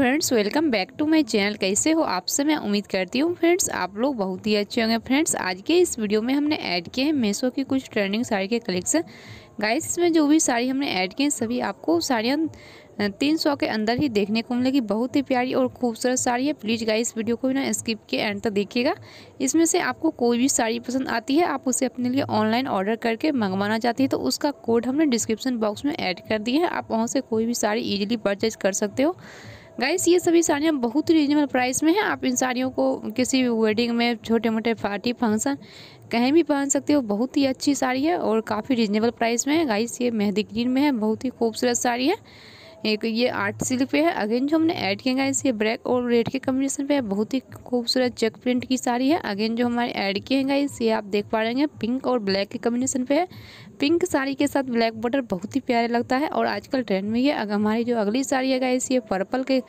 Friends, welcome back to my channel. कैसे हो आपसे मैं उम्मीद करती हूँ फ्रेंड्स, आप लोग बहुत ही अच्छे होंगे। फ्रेंड्स, आज के इस वीडियो में हमने ऐड किए हैं मेसो की कुछ ट्रेंडिंग साड़ी के कलेक्शन। गाइस, इसमें जो भी साड़ी हमने ऐड की हैं, सभी आपको साड़ियाँ तीन सौ के अंदर ही देखने को मिलेगी। बहुत ही प्यारी और खूबसूरत साड़ी है। प्लीज़ गाइस वीडियो को भी ना स्किप के एंड तक देखिएगा। इसमें से आपको कोई भी साड़ी पसंद आती है, आप उसे अपने लिए ऑनलाइन ऑर्डर करके मंगवाना चाहती है तो उसका कोड हमने डिस्क्रिप्शन बॉक्स में ऐड कर दिया है। आप वहाँ से कोई भी साड़ी ईजिली परचेज कर सकते हो। गाइस ये सभी साड़ियाँ बहुत ही रीजनेबल प्राइस में हैं। आप इन साड़ियों को किसी भी वेडिंग में छोटे मोटे पार्टी फ़ंक्शन कहीं भी पहन सकते हो। बहुत ही अच्छी साड़ी है और काफ़ी रीजनेबल प्राइस में है। गाइस ये मेहंदी ग्रीन में है। बहुत ही खूबसूरत साड़ी है। एक ये आर्ट सिल्क पे है। अगेन जो हमने ऐड किया गाइस ये ब्लैक और रेड के कॉम्बिनेशन पे है। बहुत ही खूबसूरत चेक प्रिंट की साड़ी है। अगेन जो हमारे ऐड किए हैं गाइस ये आप देख पा रहे हैं। पिंक और ब्लैक के कॉम्बिनेशन पे है। पिंक साड़ी के साथ ब्लैक बॉर्डर बहुत ही प्यारे लगता है और आजकल ट्रेंड में ये अगर हमारी जो अगली साड़ी है गाइस ये पर्पल के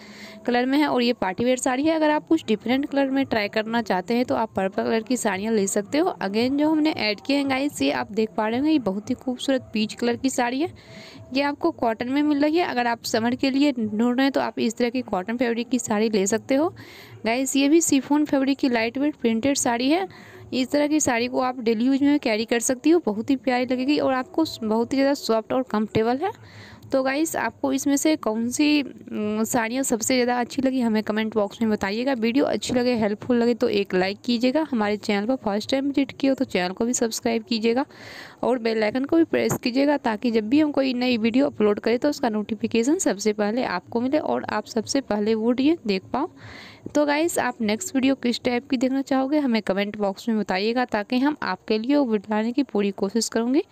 कलर में है और ये पार्टी वेयर साड़ी है। अगर आप कुछ डिफरेंट कलर में ट्राई करना चाहते हैं तो आप पर्पल कलर की साड़ियाँ ले सकते हो। अगेन जो हमने ऐड किए हैं गाइस ये आप देख पा रहे हैं ये बहुत ही खूबसूरत पीच कलर की साड़ी है। ये आपको कॉटन में मिल रही है। अगर आप समर के लिए ढूंढ रहे हैं तो आप इस तरह की कॉटन फैब्रिक की साड़ी ले सकते हो। गाइस ये भी सीफोन फैब्रिक की लाइट वेट प्रिंटेड साड़ी है। इस तरह की साड़ी को आप डेली यूज़ में कैरी कर सकती हो, बहुत ही प्यारी लगेगी और आपको बहुत ही ज़्यादा सॉफ्ट और कम्फर्टेबल है। तो गाइस आपको इसमें से कौन सी साड़ियाँ सबसे ज़्यादा अच्छी लगी, हमें कमेंट बॉक्स में बताइएगा। वीडियो अच्छी लगे हेल्पफुल लगे तो एक लाइक कीजिएगा। हमारे चैनल पर फ़र्स्ट टाइम विज़िट किया हो तो चैनल को भी सब्सक्राइब कीजिएगा और बेल आइकन को भी प्रेस कीजिएगा, ताकि जब भी हम कोई नई वीडियो अपलोड करें तो उसका नोटिफिकेशन सबसे पहले आपको मिले और आप सबसे पहले वो वीडियो देख पाओ। तो गाइस आप नेक्स्ट वीडियो किस टाइप की देखना चाहोगे, हमें कमेंट बॉक्स में बताइएगा, ताकि हम आपके लिए वो लाने की पूरी कोशिश करूँगी।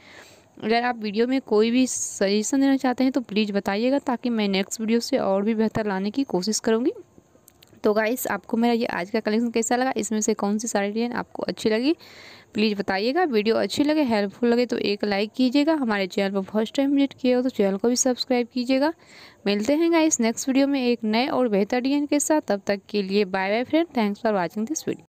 अगर आप वीडियो में कोई भी सजेशन देना चाहते हैं तो प्लीज़ बताइएगा ताकि मैं नेक्स्ट वीडियो से और भी बेहतर लाने की कोशिश करूँगी। तो गाइस आपको मेरा ये आज का कलेक्शन कैसा लगा? इसमें से कौन सी साड़ी डिज़ाइन आपको अच्छी लगी? प्लीज़ बताइएगा। वीडियो अच्छी लगे हेल्पफुल लगे तो एक लाइक कीजिएगा। हमारे चैनल पर फ़र्स्ट टाइम विज़िट किया हो तो चैनल को भी सब्सक्राइब कीजिएगा। मिलते हैं गाइस नेक्स्ट वीडियो में एक नए और बेहतर डिज़ाइन के साथ। तब तक के लिए bye bye friend thanks for watching this video